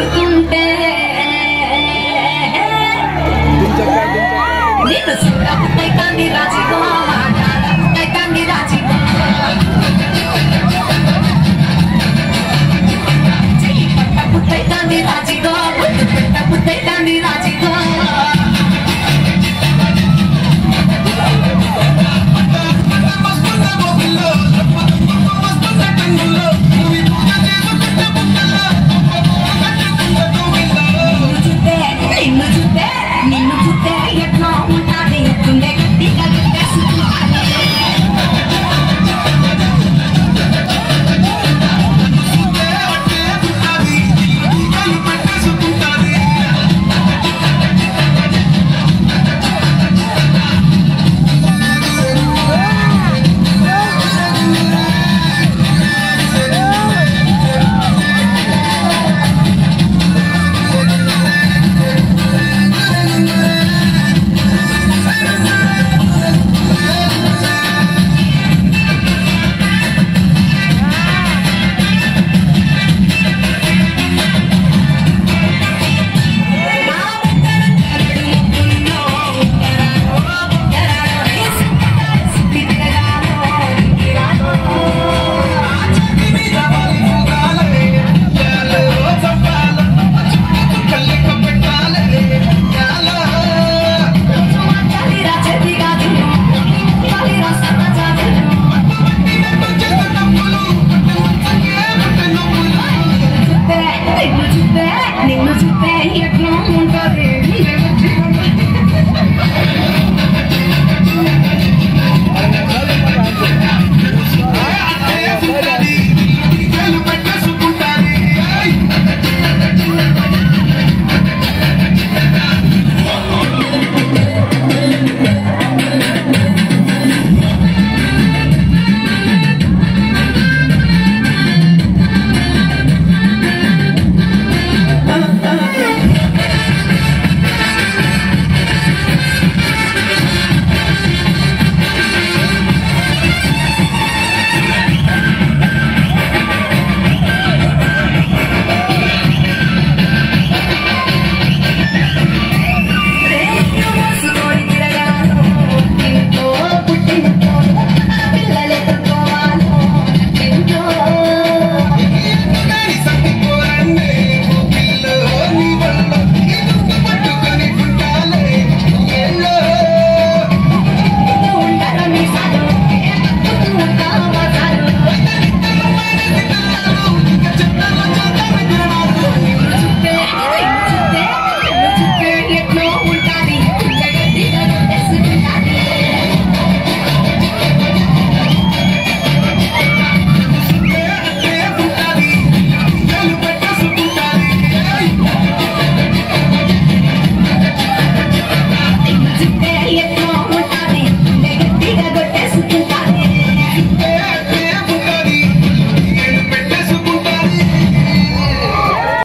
Ini aku tekan di